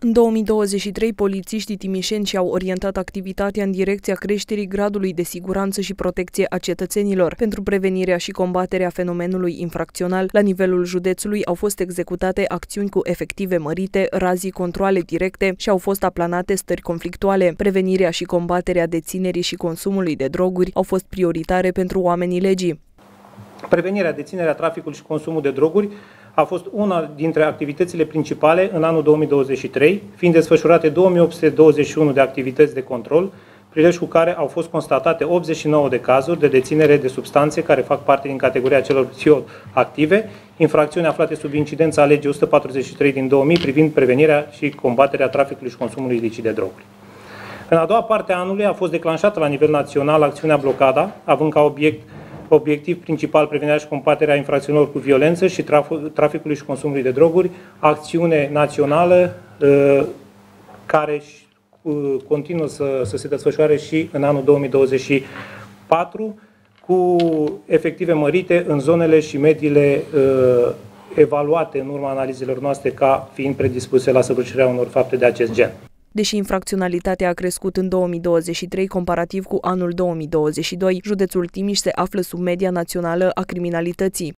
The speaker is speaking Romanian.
În 2023, polițiștii timișeni și-au orientat activitatea în direcția creșterii gradului de siguranță și protecție a cetățenilor. Pentru prevenirea și combaterea fenomenului infracțional, la nivelul județului au fost executate acțiuni cu efective mărite, razii controle directe și au fost aplanate stări conflictuale. Prevenirea și combaterea deținerii și consumului de droguri au fost prioritare pentru oamenii legii. Prevenirea, deținerea, traficului și consumul de droguri a fost una dintre activitățile principale în anul 2023, fiind desfășurate 2821 de activități de control, prilej cu care au fost constatate 89 de cazuri de deținere de substanțe care fac parte din categoria celor psihoactive, infracțiuni aflate sub incidența legii 143 din 2000 privind prevenirea și combaterea traficului și consumului ilicit de droguri. În a doua parte a anului a fost declanșată la nivel național acțiunea Blocada, având ca obiect obiectiv principal prevenirea și combaterea infracțiunilor cu violență și traficului și consumului de droguri, acțiune națională uh, care uh, continuă să, să se desfășoare și în anul 2024 cu efective mărite în zonele și mediile uh, evaluate în urma analizelor noastre ca fiind predispuse la săvârșirea unor fapte de acest gen. Deși infracționalitatea a crescut în 2023 comparativ cu anul 2022, județul Timiș se află sub media națională a criminalității.